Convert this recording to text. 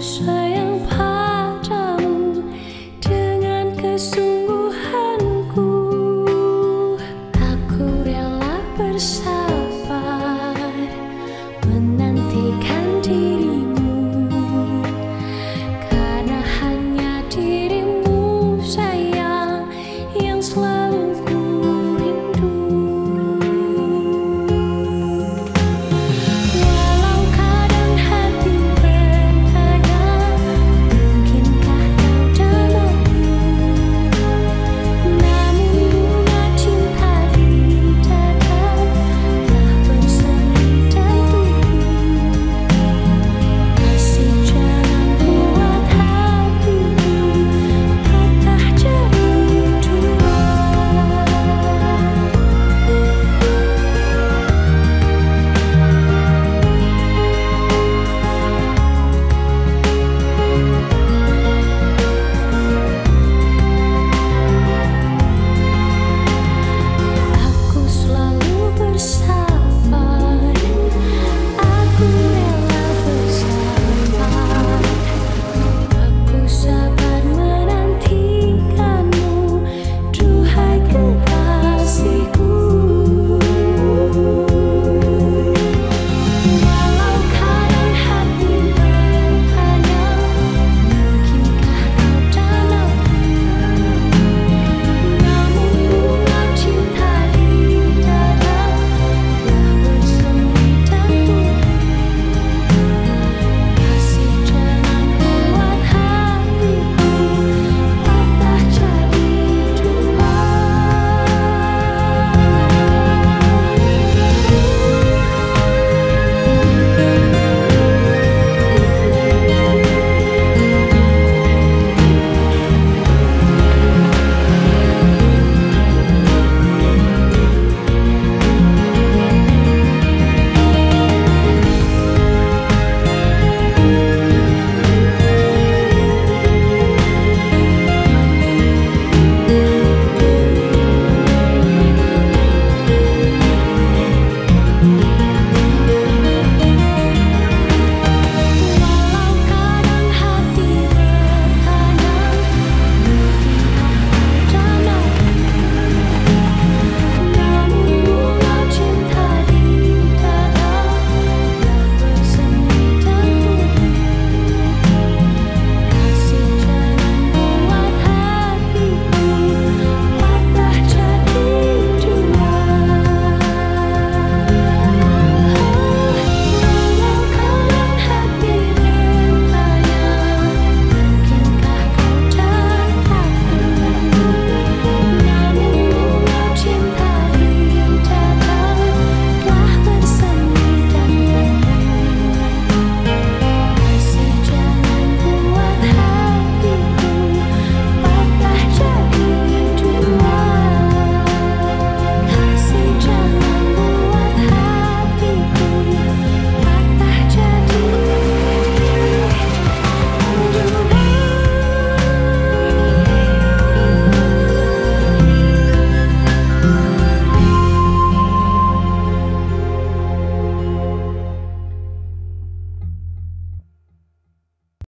Sẽ